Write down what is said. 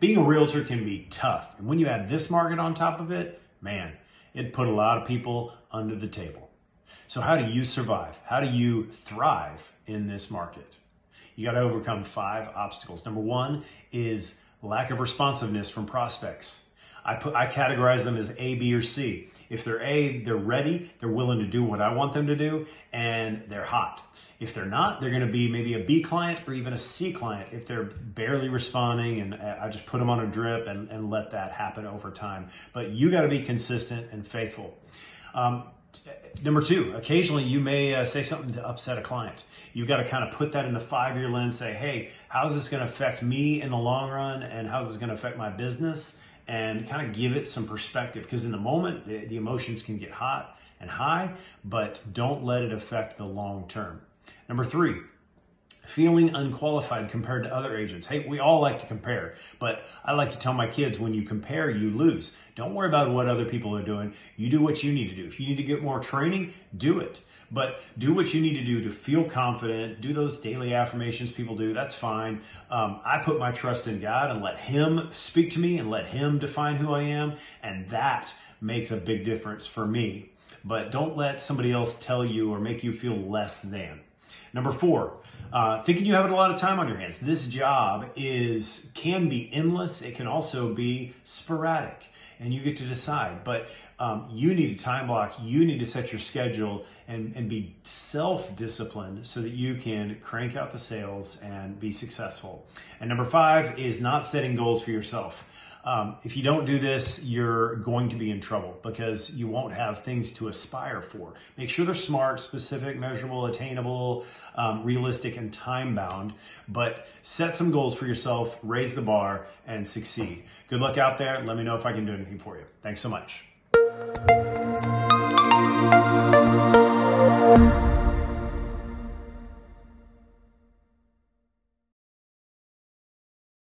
Being a realtor can be tough. And when you add this market on top of it, man, it put a lot of people under the table. So how do you survive? How do you thrive in this market? You got to overcome five obstacles. Number one is lack of responsiveness from prospects. I put, I categorize them as A, B, or C. If they're A, they're ready, they're willing to do what I want them to do, and they're hot. If they're not, they're going to be maybe a B client or even a C client if they're barely responding and I just put them on a drip and, and let that happen over time. But you got to be consistent and faithful. Um, Number two, occasionally you may uh, say something to upset a client. You've got to kind of put that in the five year lens, say, hey, how's this going to affect me in the long run and how's this going to affect my business? and kind of give it some perspective because in the moment the, the, emotions can get hot and high but don't let it affect the long term number three feeling unqualified compared to other agents. Hey, we all like to compare, but I like to tell my kids when you compare, you lose. Don't worry about what other people are doing. You do what you need to do. If you need to get more training, do it. But do what you need to do to feel confident. Do those daily affirmations people do. That's fine. Um, I put my trust in God and let Him speak to me and let Him define who I am. And that makes a big difference for me. But don't let somebody else tell you or make you feel less than. Number four, uh, thinking you have a lot of time on your hands. This job is can be endless. It can also be sporadic, and you get to decide. But um, you need a time block. You need to set your schedule and, and be self-disciplined so that you can crank out the sales and be successful. And number five is not setting goals for yourself. Um, if you don't do this, you're going to be in trouble because you won't have things to aspire for. Make sure they're smart, specific, measurable, attainable, um, realistic, and time bound. But set some goals for yourself, raise the bar, and succeed. Good luck out there. Let me know if I can do anything for you. Thanks so much.